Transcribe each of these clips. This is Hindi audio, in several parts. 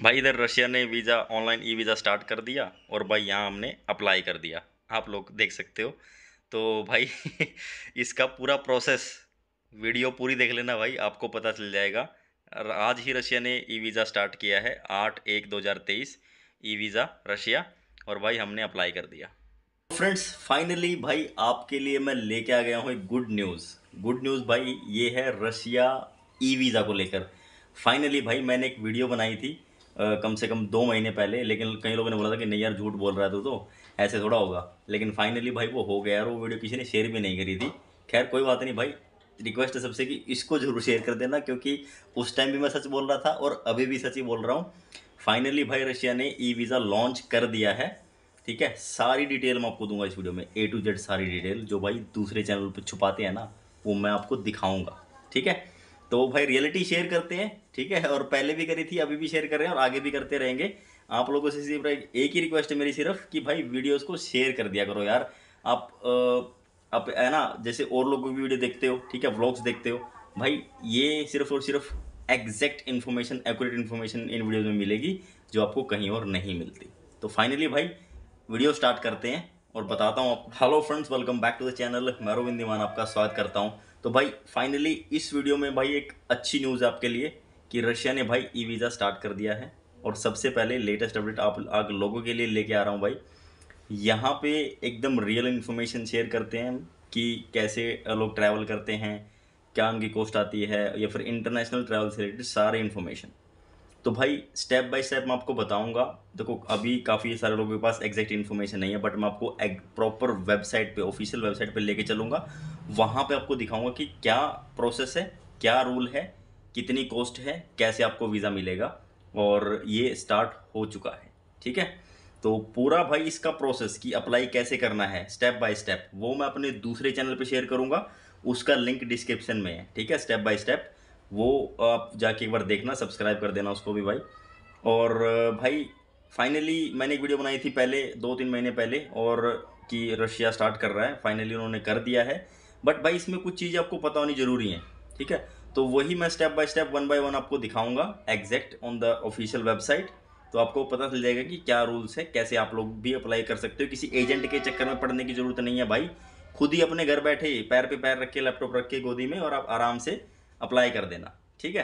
भाई इधर रशिया ने visa, online e visa start कर दिया और भाई यहाँ हमने अप्लाई कर दिया। आप लोग देख सकते हो। तो भाई इसका पूरा प्रोसेस, वीडियो पूरी देख लेना भाई, आपको पता चल जाएगा। आज ही रशिया ने ई वीज़ा स्टार्ट किया है, आठ एक दो हज़ार तेईस ई वीज़ा रशिया, और भाई हमने अप्लाई कर दिया। फ्रेंड्स, फाइनली भाई आपके लिए मैं लेके आ गया हूँ एक गुड न्यूज़। गुड न्यूज़ भाई ये है रशिया ई वीज़ा को लेकर। फाइनली भाई मैंने एक वीडियो बनाई थी कम से कम दो महीने पहले, लेकिन कई लोगों ने बोला था कि नहीं यार, झूठ बोल रहा था तो ऐसे थोड़ा होगा। लेकिन फाइनली भाई वो हो गया और वो वीडियो किसी ने शेयर भी नहीं करी थी। खैर, कोई बात नहीं भाई रिक्वेस्ट है सबसे कि इसको ज़रूर शेयर कर देना, क्योंकि उस टाइम भी मैं सच बोल रहा था और अभी भी सच ही बोल रहा हूँ। फाइनली भाई, रशिया ने ई वीज़ा लॉन्च कर दिया है, ठीक है? सारी डिटेल मैं आपको दूँगा इस वीडियो में। ए टू जेड सारी डिटेल जो भाई दूसरे चैनल पर छुपाते हैं ना, वो मैं आपको दिखाऊँगा, ठीक है? तो भाई रियलिटी शेयर करते हैं, ठीक है? और पहले भी करी थी, अभी भी शेयर कर रहे हैं और आगे भी करते रहेंगे। आप लोगों से सिर्फ़ एक ही रिक्वेस्ट है मेरी सिर्फ़ कि भाई वीडियोस को शेयर कर दिया करो यार। आप आप, है ना? जैसे और लोगों की वीडियो देखते हो, ठीक है? व्लॉग्स देखते हो। भाई ये सिर्फ़ और सिर्फ़ एग्जैक्ट इन्फॉर्मेशन एक्यूरेट इन्फॉर्मेशन इन वीडियोज़ में मिलेगी, जो आपको कहीं और नहीं मिलती। तो फाइनली भाई वीडियो स्टार्ट करते हैं और बताता हूँ आपको hello friends welcome back to the channel मैं रोविंद दीवान आपका स्वागत करता हूँ। तो भाई फाइनली इस वीडियो में भाई एक अच्छी न्यूज़ है आपके लिए कि रशिया ने भाई ई वीज़ा स्टार्ट कर दिया है। और सबसे पहले लेटेस्ट अपडेट आप आग लोगों के लिए लेके आ रहा हूँ भाई। यहाँ पे एकदम रियल इन्फॉर्मेशन शेयर करते हैं कि कैसे लोग ट्रैवल करते हैं, क्या उनकी कॉस्ट आती है, या फिर इंटरनेशनल ट्रैवल से रिलेटेड सारे इन्फॉर्मेशन तो भाई स्टेप बाय स्टेप मैं आपको बताऊँगा। देखो, अभी काफ़ी सारे लोगों के पास एग्जैक्ट इन्फॉर्मेशन नहीं है बट मैं आपको एक प्रॉपर वेबसाइट पे ऑफिशियल वेबसाइट पे लेके चलूँगा। वहाँ पे आपको दिखाऊँगा कि क्या प्रोसेस है, क्या रूल है, कितनी कॉस्ट है, कैसे आपको वीज़ा मिलेगा, और ये स्टार्ट हो चुका है। ठीक है? तो पूरा भाई इसका प्रोसेस कि अप्लाई कैसे करना है स्टेप बाय स्टेप वो मैं अपने दूसरे चैनल पर शेयर करूँगा। उसका लिंक डिस्क्रिप्शन में है। ठीक है? स्टेप बाय स्टेप वो आप जाके एक बार देखना सब्सक्राइब कर देना उसको भी भाई। और भाई फाइनली मैंने एक वीडियो बनाई थी पहले, दो तीन महीने पहले, और कि रशिया स्टार्ट कर रहा है। फाइनली उन्होंने कर दिया है। बट भाई, इसमें कुछ चीज़ें आपको पता होनी ज़रूरी हैं, ठीक है? तो वही मैं step by step one by one आपको दिखाऊँगा exact on the official website तो आपको पता चल जाएगा कि क्या रूल्स है, कैसे आप लोग भी अप्लाई कर सकते हो। किसी एजेंट के चक्कर में पढ़ने की ज़रूरत नहीं है भाई। खुद ही अपने घर बैठे, पैर पे पैर रख के लैपटॉप रख के, गोदी में, और आप आराम से अप्लाई कर देना, ठीक है?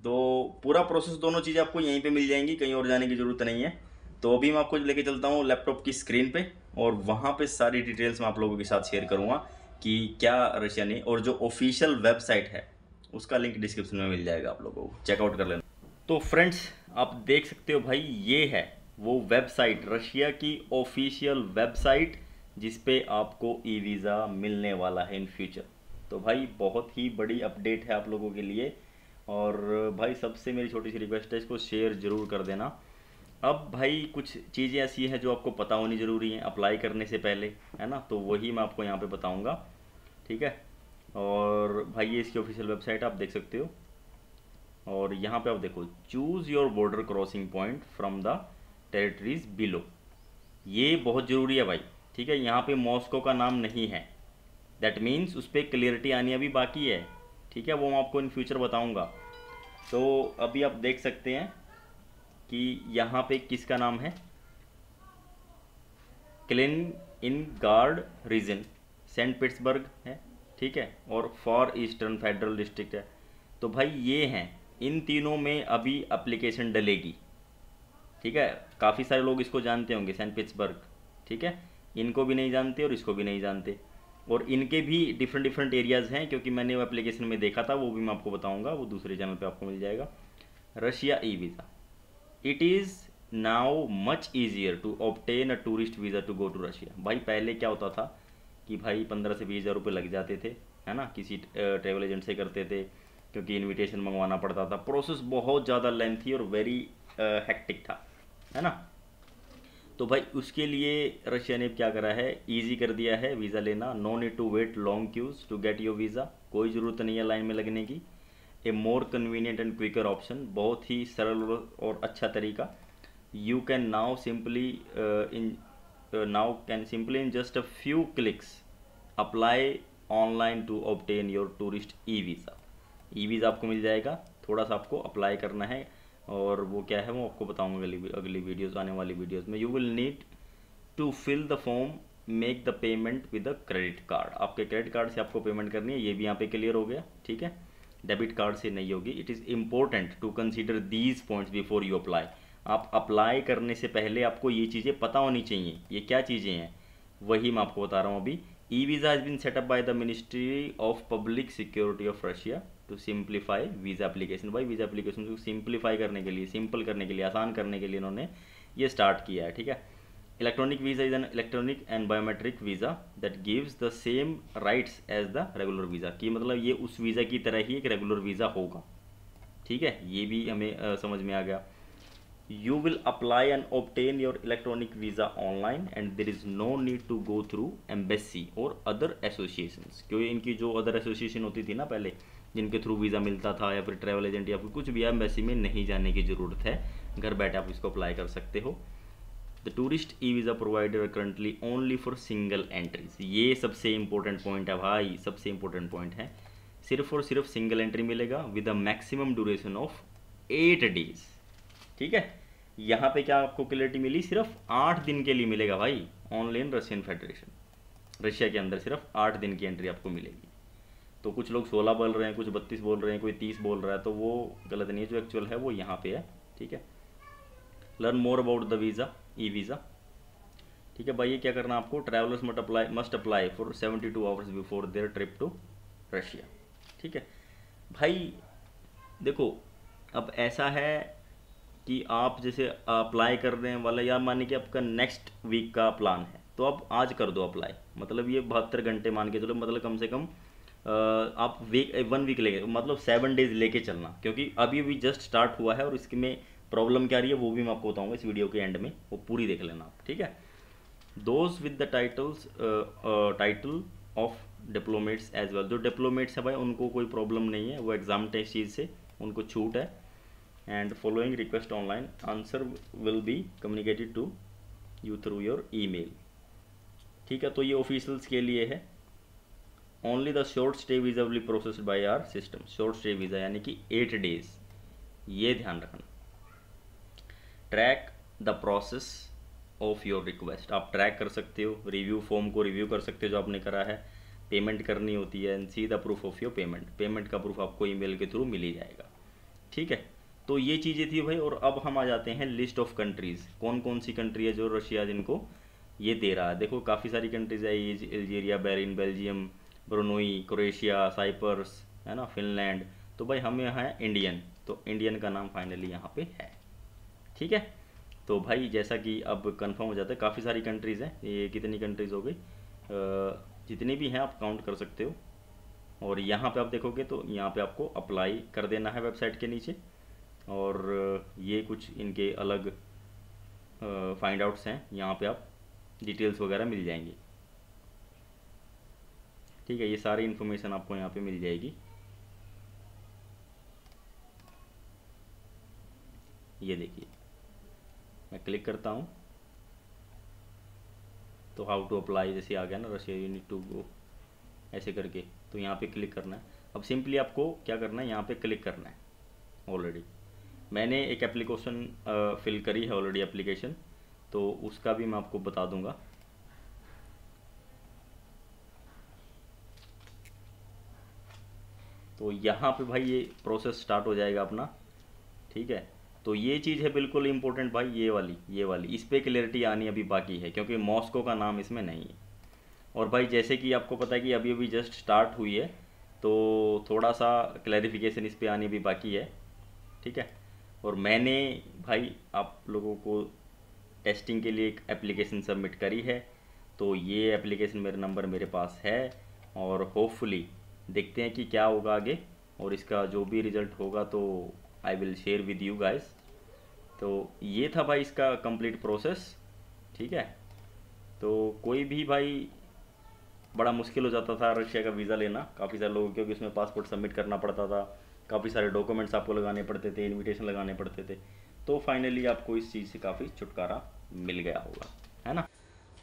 तो पूरा प्रोसेस दोनों चीज़ें आपको यहीं पे मिल जाएँगी, कहीं और जाने की ज़रूरत नहीं है। तो अभी मैं आपको लेके चलता हूँ लैपटॉप की स्क्रीन पे और वहाँ पे सारी डिटेल्स मैं आप लोगों के साथ शेयर करूँगा कि क्या रशिया ने और जो ऑफिशियल वेबसाइट है, उसका लिंक डिस्क्रिप्शन में मिल जाएगा आप लोगों को। चेकआउट कर लेना। तो फ्रेंड्स आप देख सकते हो भाई, ये है वो वेबसाइट रशिया की ऑफिशियल वेबसाइट जिस पे आपको ई वीज़ा मिलने वाला है इन फ्यूचर तो भाई बहुत ही बड़ी अपडेट है आप लोगों के लिए। और भाई सबसे मेरी छोटी सी रिक्वेस्ट है, इसको शेयर ज़रूर कर देना। अब भाई कुछ चीज़ें ऐसी हैं जो आपको पता होनी ज़रूरी हैं अप्लाई करने से पहले, है ना? तो वही मैं आपको यहाँ पे बताऊँगा, ठीक है? और भाई ये इसकी ऑफिशियल वेबसाइट आप देख सकते हो। और यहाँ पे आप देखो choose your border crossing point from the territories below ये बहुत ज़रूरी है भाई, ठीक है? यहाँ पे मॉस्को का नाम नहीं है। दैट मीन्स उस पर क्लियरिटी आनी अभी बाकी है। ठीक है, वो मैं आपको इन फ्यूचर बताऊँगा। तो अभी आप देख सकते हैं कि यहाँ पे किसका नाम है? Kaliningrad region Saint Petersburg है, ठीक है, और फॉर ईस्टर्न फेडरल डिस्ट्रिक्ट है। तो भाई ये हैं, इन तीनों में अभी अप्लीकेशन डलेगी। ठीक है, काफ़ी सारे लोग इसको जानते होंगे सेंट पिट्सबर्ग ठीक है? इनको भी नहीं जानते और इसको भी नहीं जानते। और इनके भी डिफरेंट डिफरेंट एरियाज़ हैं, क्योंकि मैंने वो एप्लीकेशन में देखा था, वो भी मैं आपको बताऊँगा, वो दूसरे चैनल पे आपको मिल जाएगा। Russia e visa it is now much easier to obtain a tourist visa to go to Russia भाई, पहले क्या होता था कि भाई पंद्रह से बीस हज़ार रुपये लग जाते थे, है ना? किसी ट्रेवल एजेंट से करते थे, क्योंकि इनविटेशन मंगवाना पड़ता था। प्रोसेस बहुत ज़्यादा लेंथी और वेरी हेक्टिक था, है ना? तो भाई उसके लिए रशिया ने क्या करा है? इजी कर दिया है वीज़ा लेना। No need to wait long queues to get your visa कोई ज़रूरत नहीं है लाइन में लगने की। A more convenient and quicker option बहुत ही सरल और अच्छा तरीका। You can now simply in now can simply in just a few clicks apply online to obtain your tourist e visa e visa आपको मिल जाएगा। थोड़ा सा आपको अप्लाई करना है। और वो क्या है वो आपको बताऊँगा अगली अगली वीडियोस आने वाली वीडियोस में. You will need to fill the form make the payment with a credit card आपके क्रेडिट कार्ड से आपको पेमेंट करनी है, ये भी यहाँ पे क्लियर हो गया, ठीक है? डेबिट कार्ड से नहीं होगी. It is important to consider these points before you apply आप अप्लाई करने से पहले आपको ये चीज़ें पता होनी चाहिए. ये क्या चीज़ें हैं? वही मैं आपको बता रहा हूँ अभी. E visa has been set up by the ministry of public security of Russia to simplify visa application भाई वीज़ा एप्लीकेशन को सिंप्लीफाई करने के लिए सिंपल करने के लिए आसान करने के लिए इन्होंने ये स्टार्ट किया है ठीक है? Electronic visa is an electronic and biometric visa that gives the same rights as the regular visa कि मतलब ये उस वीज़ा की तरह ही एक रेगुलर वीज़ा होगा। ठीक है? ये भी हमें आ, समझ में आ गया। You will apply and obtain your electronic visa online and there is no need to go through embassy और अदर एसोसिएशन क्योंकि इनकी जो अदर एसोसिएशन होती थी ना पहले जिनके थ्रू वीज़ा मिलता था या फिर ट्रैवल एजेंट या फिर कुछ भी एम्बेसी में नहीं जाने की ज़रूरत है। घर बैठे आप इसको अप्लाई कर सकते हो। The tourist e visa provider currently only for single entries ये सबसे इंपॉर्टेंट पॉइंट है भाई, सबसे इंपॉर्टेंट पॉइंट है। सिर्फ़ और सिर्फ़ सिंगल एंट्री मिलेगा with a maximum duration of eight days ठीक है? यहाँ पे क्या आपको क्लियरिटी मिली? सिर्फ़ आठ दिन के लिए मिलेगा भाई ऑनलाइन रशियन फेडरेशन रशिया के अंदर सिर्फ़ आठ दिन की एंट्री आपको मिलेगी। तो कुछ लोग सोलह बोल रहे हैं, कुछ बत्तीस बोल रहे हैं, कोई तीस बोल रहा है तो वो गलत नहीं है, जो एक्चुअल है वो यहाँ पे है, ठीक है? Learn more about the visa e visa ठीक है? भाई, ये क्या करना आपको? Travellers must apply must apply for seventy two hours before their trip to Russia ठीक है? भाई, देखो, अब ऐसा है कि आप जैसे अप्लाई कर रहे हैं वाला, या मानिए कि आपका नेक्स्ट वीक का प्लान है तो आप आज कर दो अप्लाई मतलब ये बहत्तर घंटे मान के चलो मतलब कम से कम आप वीक वन वीक लेके मतलब सेवन डेज़ लेके चलना, क्योंकि अभी अभी जस्ट स्टार्ट हुआ है और इसके में प्रॉब्लम क्या रही है, वो भी मैं आपको बताऊँगा इस वीडियो के एंड में, वो पूरी देख लेना आप, ठीक है? Those with the titles title of diplomats as well जो डिप्लोमेट्स है भाई, उनको कोई प्रॉब्लम नहीं है, वो एग्ज़ाम टेस्ट चीज़ से, उनको छूट है। And following request online, answer will be communicated to you through your email. ठीक है तो ये ऑफिशियल्स के लिए है। Only the short stay visa will processed by our system short stay visa यानी कि एट डेज़ ये ध्यान रखना। Track the process of your request आप ट्रैक कर सकते हो रिव्यू फॉर्म को रिव्यू कर सकते हो जो आपने करा है। पेमेंट करनी होती है and see the proof of your payment payment का प्रूफ आपको ईमेल के थ्रू मिल ही जाएगा। ठीक है? तो ये चीज़ें थी भाई और अब हम आ जाते हैं लिस्ट ऑफ़ कंट्रीज़ कौन कौन सी कंट्री है जो रशिया जिनको ये दे रहा है? देखो, काफ़ी सारी कंट्रीज़ है Algeria Bahrain Belgium Brunei, Croatia, Cyprus, है ना, फिनलैंड तो भाई हम यहाँ हैं इंडियन तो इंडियन का नाम फाइनली यहाँ पे है, ठीक है? तो भाई जैसा कि अब कंफर्म हो जाता है, काफ़ी सारी कंट्रीज़ हैं, ये कितनी कंट्रीज़ हो गई? जितनी भी हैं आप काउंट कर सकते हो, और यहाँ पे आप देखोगे तो यहाँ पे आपको अप्लाई कर देना है वेबसाइट के नीचे, और ये कुछ इनके अलग फाइंड आउट्स हैं, यहाँ पे आप डिटेल्स वगैरह मिल जाएँगी। ठीक है, ये सारी इन्फॉर्मेशन आपको यहाँ पे मिल जाएगी। ये देखिए, मैं क्लिक करता हूँ। तो हाउ टू अप्लाई जैसे आ गया ना Russia you need to go ऐसे करके। तो यहाँ पे क्लिक करना है। अब सिंपली आपको क्या करना है, यहाँ पे क्लिक करना है ऑलरेडी मैंने एक एप्लीकेशन फिल करी है ऑलरेडी एप्लीकेशन तो उसका भी मैं आपको बता दूँगा। तो यहाँ पे भाई ये प्रोसेस स्टार्ट हो जाएगा अपना, ठीक है? तो ये चीज़ है बिल्कुल इम्पोर्टेंट भाई, ये वाली ये वाली। इस पर क्लियरिटी आनी अभी बाकी है, क्योंकि मॉस्को का नाम इसमें नहीं है। और भाई जैसे कि आपको पता है कि अभी अभी जस्ट स्टार्ट हुई है तो थोड़ा सा क्लैरिफिकेशन इस पर आनी अभी बाकी है, ठीक है? और मैंने भाई आप लोगों को टेस्टिंग के लिए एक एप्लीकेशन सबमिट करी है तो ये एप्लीकेशन मेरा नंबर मेरे पास है, और होपफुली देखते हैं कि क्या होगा आगे। और इसका जो भी रिज़ल्ट होगा तो I will share with you guys तो ये था भाई इसका कंप्लीट प्रोसेस ठीक है? तो कोई भी भाई बड़ा मुश्किल हो जाता था रशिया का वीज़ा लेना। काफ़ी सारे लोगों, क्योंकि उसमें पासपोर्ट सबमिट करना पड़ता था। काफ़ी सारे डॉक्यूमेंट्स आपको लगाने पड़ते थे इन्विटेशन लगाने पड़ते थे। तो फाइनली आपको इस चीज़ से काफ़ी छुटकारा मिल गया होगा, है ना?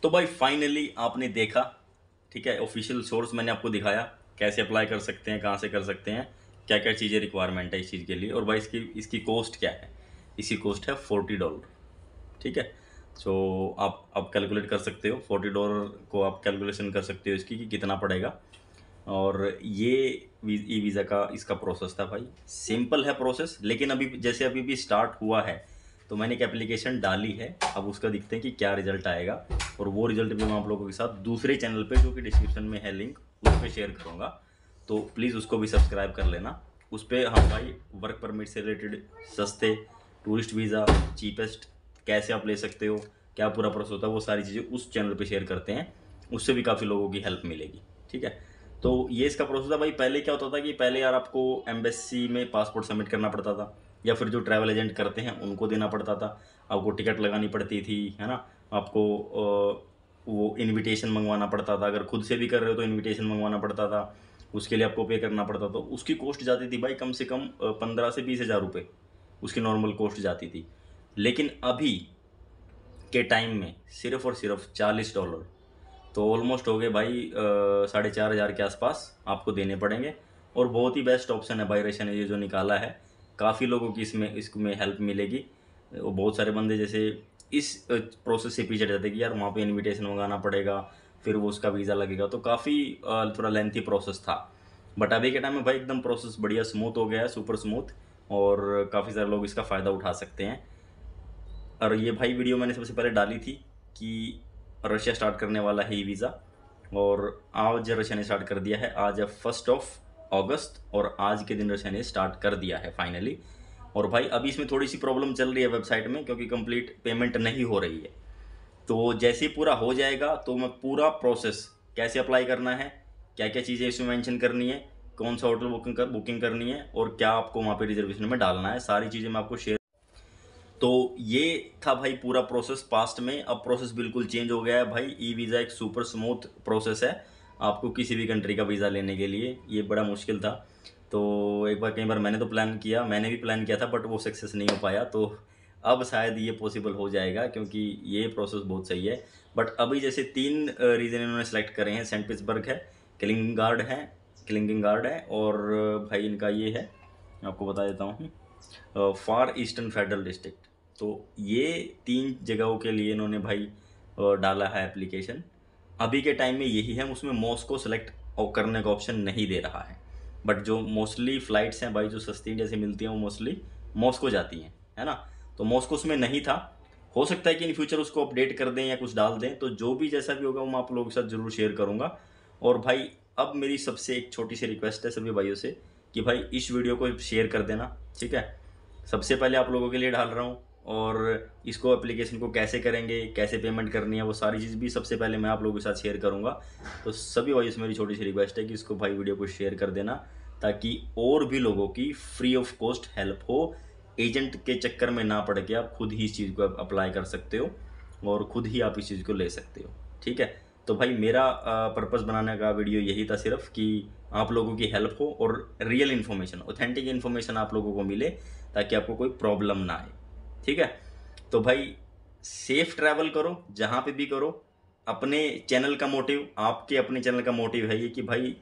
तो भाई फाइनली आपने देखा, ठीक है? ऑफिशियल सोर्स मैंने आपको दिखाया। कैसे अप्लाई कर सकते हैं कहाँ से कर सकते हैं क्या क्या चीज़ें रिक्वायरमेंट है इस चीज़ के लिए और भाई इसकी इसकी कॉस्ट क्या है? इसकी कॉस्ट है फोर्टी डॉलर ठीक है? सो so, आप आप कैलकुलेट कर सकते हो फोर्टी डॉलर को आप कैलकुलेशन कर सकते हो इसकी कि कितना पड़ेगा। और ये ई वीज़ा का इसका प्रोसेस था भाई। सिंपल है प्रोसेस लेकिन अभी जैसे अभी भी स्टार्ट हुआ है तो मैंने एक एप्लीकेशन डाली है अब उसका दिखते हैं कि क्या रिज़ल्ट आएगा। और वो रिज़ल्ट भी मैं आप लोगों के साथ दूसरे चैनल पे जो कि डिस्क्रिप्शन में है लिंक उस पर शेयर करूँगा। तो प्लीज़ उसको भी सब्सक्राइब कर लेना। उस पर हम भाई वर्क परमिट से रिलेटेड सस्ते टूरिस्ट वीज़ा चीपेस्ट कैसे आप ले सकते हो, क्या पूरा प्रोसेस होता है, वो सारी चीज़ें उस चैनल पर शेयर करते हैं। उससे भी काफ़ी लोगों की हेल्प मिलेगी, ठीक है? तो ये इसका प्रोसेस था भाई। पहले क्या होता था कि पहले यार आपको एम्बेसी में पासपोर्ट सबमिट करना पड़ता था, या फिर जो ट्रैवल एजेंट करते हैं, उनको देना पड़ता था। आपको टिकट लगानी पड़ती थी, है ना? आपको वो इनविटेशन मंगवाना पड़ता था। अगर खुद से भी कर रहे हो तो इनविटेशन मंगवाना पड़ता था। उसके लिए आपको पे करना पड़ता था। उसकी कॉस्ट जाती थी भाई कम से कम पंद्रह से बीस हज़ार रुपये उसकी नॉर्मल कॉस्ट जाती थी। लेकिन अभी के टाइम में सिर्फ़ और सिर्फ़ चालीस डॉलर तो ऑलमोस्ट हो गए भाई साढ़े चार हज़ार के आसपास आपको देने पड़ेंगे। और बहुत ही बेस्ट ऑप्शन है भाई रशिया ने ये जो निकाला है। काफ़ी लोगों की इसमें इसमें हेल्प मिलेगी। वो बहुत सारे बंदे जैसे इस प्रोसेस से पीछे जाते कि यार वहाँ पे इनविटेशन मंगाना पड़ेगा, फिर वो उसका वीज़ा लगेगा। तो काफ़ी थोड़ा लेंथी प्रोसेस था। बट अभी के टाइम में भाई एकदम प्रोसेस बढ़िया स्मूथ हो गया है सुपर स्मूथ और काफ़ी सारे लोग इसका फ़ायदा उठा सकते हैं। और ये भाई वीडियो मैंने सबसे पहले डाली थी कि रशिया स्टार्ट करने वाला है ई वीज़ा और आज रशिया ने स्टार्ट कर दिया है। आज है फ़र्स्ट ऑफ़ अगस्त और आज के दिन रशिया ने स्टार्ट कर दिया है फाइनली और भाई अभी इसमें थोड़ी सी प्रॉब्लम चल रही है वेबसाइट में, क्योंकि कंप्लीट पेमेंट नहीं हो रही है। तो जैसे ही पूरा हो जाएगा तो मैं पूरा प्रोसेस कैसे अप्लाई करना है क्या क्या चीज़ें इसमें मेंशन करनी है कौन सा होटल बुकिंग कर बुकिंग करनी है, और क्या आपको वहाँ पे रिजर्वेशन में डालना है, सारी चीज़ें मैं आपको शेयर तो ये था भाई पूरा प्रोसेस पास्ट में। अब प्रोसेस बिल्कुल चेंज हो गया है भाई। ई वीज़ा एक सुपर स्मूथ प्रोसेस है, आपको किसी भी कंट्री का वीज़ा लेने के लिए। ये बड़ा मुश्किल था। तो एक बार कई बार मैंने तो प्लान किया, मैंने भी प्लान किया था बट वो सक्सेस नहीं हो पाया। तो अब शायद ये पॉसिबल हो जाएगा, क्योंकि ये प्रोसेस बहुत सही है। बट अभी जैसे तीन रीज़न इन्होंने सेलेक्ट करे हैं सेंट पिट्सबर्ग है किलिंग गार्ड है किलिंगिंग गार्ड है, और भाई इनका ये है आपको बता देता हूँ फार ईस्टर्न फेडरल डिस्ट्रिक्ट तो ये तीन जगहों के लिए इन्होंने भाई डाला है एप्लीकेशन अभी के टाइम में यही है, उसमें मॉस्को सेलेक्ट करने का ऑप्शन नहीं दे रहा है। बट जो मोस्टली फ़्लाइट्स हैं, भाई, जो सस्ती इंडिया से मिलती हैं, वो मोस्टली मॉस्को जाती हैं, है ना? तो मॉस्को उसमें नहीं था। हो सकता है कि इन फ्यूचर उसको अपडेट कर दें या कुछ डाल दें तो जो भी जैसा भी होगा, वो मैं आप लोगों के साथ ज़रूर शेयर करूँगा। और भाई, अब मेरी सबसे एक छोटी सी रिक्वेस्ट है सभी भाइयों से कि भाई, इस वीडियो को शेयर कर देना, ठीक है? सबसे पहले आप लोगों के लिए डाल रहा हूँ और इसको एप्लीकेशन को कैसे करेंगे, कैसे पेमेंट करनी है, वो सारी चीज़ भी सबसे पहले मैं आप लोगों के साथ शेयर करूँगा। तो सभी भाई मेरी छोटी सी रिक्वेस्ट है कि इसको भाई वीडियो को शेयर कर देना, ताकि और भी लोगों की फ्री ऑफ़ कॉस्ट हेल्प हो। एजेंट के चक्कर में ना पड़ के आप खुद ही इस चीज़ को अप्लाई कर सकते हो और खुद ही आप इस चीज़ को ले सकते हो, ठीक है? तो भाई मेरा पर्पज़ बनाने का वीडियो यही था सिर्फ़ कि आप लोगों की हेल्प हो और रियल इन्फॉर्मेशन ऑथेंटिक इन्फॉर्मेशन आप लोगों को मिले, ताकि आपको कोई प्रॉब्लम ना आए। ठीक है? तो भाई सेफ़ ट्रैवल करो, जहाँ पे भी करो। अपने चैनल का मोटिव आपके अपने चैनल का मोटिव है ये कि भाई,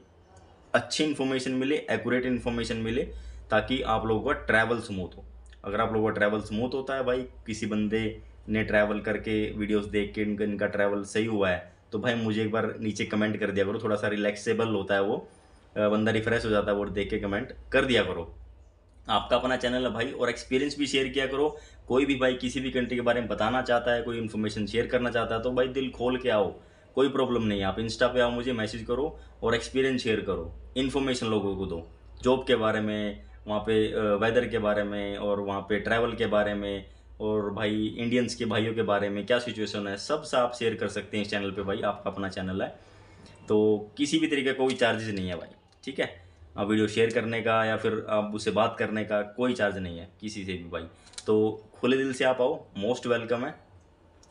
अच्छी इन्फॉर्मेशन मिले एक्यूरेट इन्फॉर्मेशन मिले, ताकि आप लोगों का ट्रैवल स्मूथ हो। अगर आप लोगों का ट्रैवल स्मूथ होता है भाई, किसी बंदे ने ट्रैवल करके वीडियोस देख के इनका इनका ट्रैवल सही हुआ है तो भाई मुझे एक बार नीचे कमेंट कर दिया करो। थोड़ा सा रिलैक्सेबल होता है वो। बंदा रिफ्रेश हो जाता है वो देख के कमेंट कर दिया करो। आपका अपना चैनल है भाई, और एक्सपीरियंस भी शेयर किया करो। कोई भी भाई किसी भी कंट्री के बारे में बताना चाहता है, कोई इन्फॉर्मेशन शेयर करना चाहता है तो भाई दिल खोल के आओ। कोई प्रॉब्लम नहीं है। आप इंस्टा पे आओ, मुझे मैसेज करो और एक्सपीरियंस शेयर करो। इन्फॉर्मेशन लोगों को दो। जॉब के बारे में, वहाँ पे वेदर के बारे में और वहाँ पे ट्रैवल के बारे में और भाई इंडियंस के भाइयों के बारे में क्या सिचुएशन है, सब सा आप शेयर कर सकते हैं इस चैनल पे भाई। आपका अपना चैनल है। तो किसी भी तरीके का कोई चार्जेस नहीं है भाई। ठीक है? वीडियो शेयर करने का या फिर आप उससे बात करने का कोई चार्ज नहीं है किसी से भी भाई। तो खुले दिल से आप आओ, मोस्ट वेलकम है।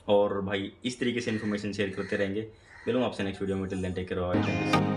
और भाई, इस तरीके से इन्फॉर्मेशन शेयर करते रहेंगे। मिलूँगा आपसे नेक्स्ट वीडियो में। Till then take care